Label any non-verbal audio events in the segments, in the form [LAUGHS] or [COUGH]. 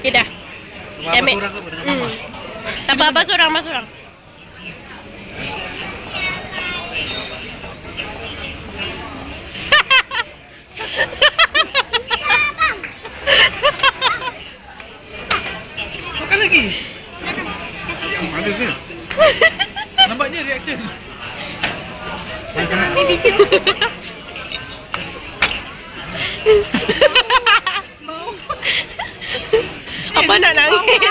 Okay dah. Abang Ambil. seorang ke Hmm. Tak apa, seorang, abang seorang. Makan lagi. Hmm, ada ke? [LAUGHS] Nampaknya reaction. Ambil video. Abang nak nangis.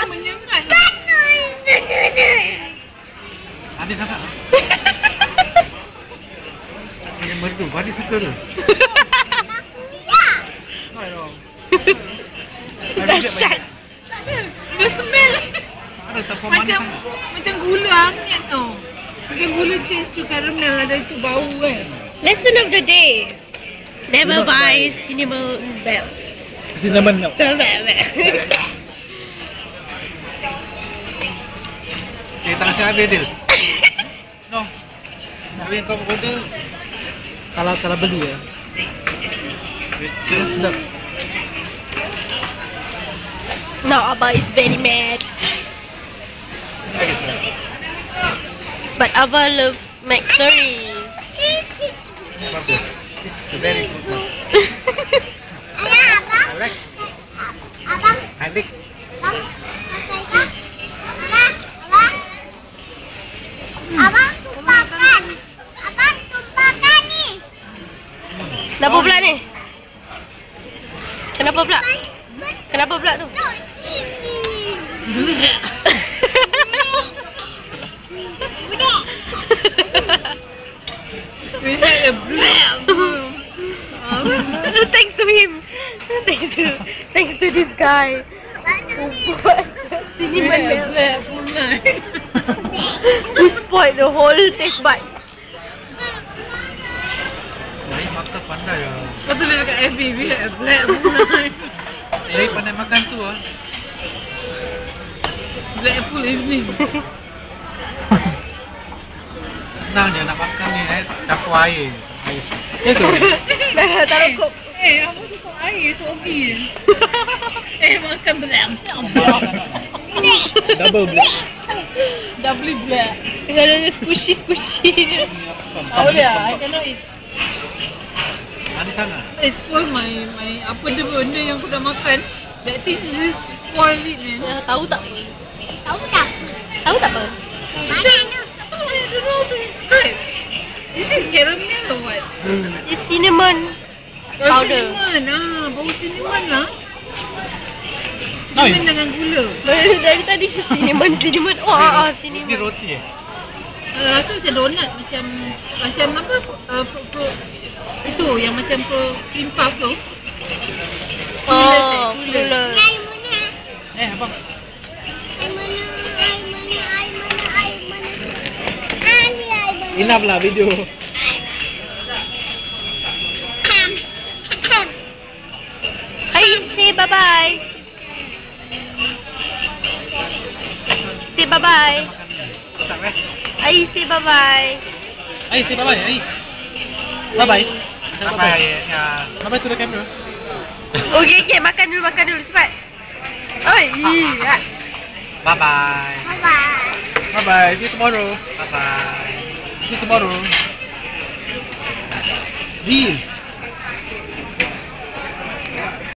Ada sangat. Yang merdu, Bani suka tu. Hai dong. Dahsyat. Dia smell. Ada Macam macam gula hangat tau. Macam gula change to caramel ada tu bau kan. Lesson of the day. Never buy cinnamon bells. Cinnamon milk. Eh, tak kasi habis Adil. No. Habis kau order. Salah salah beli ya. Itu sedap. Now Abba is very mad. But Abba loves McFlurry. Is very good. one. I like. I like. Abang tumpahkan. Abang tumpahkan ni. Kenapa pula ni? Kenapa pula? Kenapa pula tu? Sini. We had a blue. thanks to him. Thanks to thanks to this guy milk. Who spoiled the whole taste bud. Ini makan pandai ya. Kau tulis dekat FB, we had a black moonlight. [LAUGHS] Eh, pandai makan tu ah. Black full evening. Senang je nak makan ni eh. Campur air. Air. Itu. Dah taruh kop. Eh, apa tu kau air sobi [LAUGHS] Eh, makan black. Double black. Beli black. Dengan ada squishy squishy. Tak boleh lah, I cannot eat. Manis sangat. I spoil my, my apa dia benda yang aku dah makan. That thing just spoil it man. Ah, tahu tak? Tahu tak? Tahu tak apa? Macam, I don't know how to describe. Is it caramel or what? It's cinnamon. Oh, Powder. cinnamon ah, bau cinnamon lah. Oi. Cinnamon dengan gula. Dari, dari tadi cinnamon [LAUGHS] cinnamon. Oh, ah, ah, Ini cinnamon. roti eh. Uh, rasa macam donut macam macam apa uh, fruit, fruit itu yang macam pro cream puff tu. Oh, eh, gula. Eh, abang. Enough lah video. Hai, say bye bye. Say bye bye. Hai, say bye bye. Ai, say bye-bye. Ai. Bye-bye. Bye-bye. Ya. To the camera. Okay, okay, makan dulu, makan dulu cepat. Oi, iya. Bye-bye. Bye-bye. Bye-bye. See you tomorrow. Bye-bye. See you tomorrow. Deal.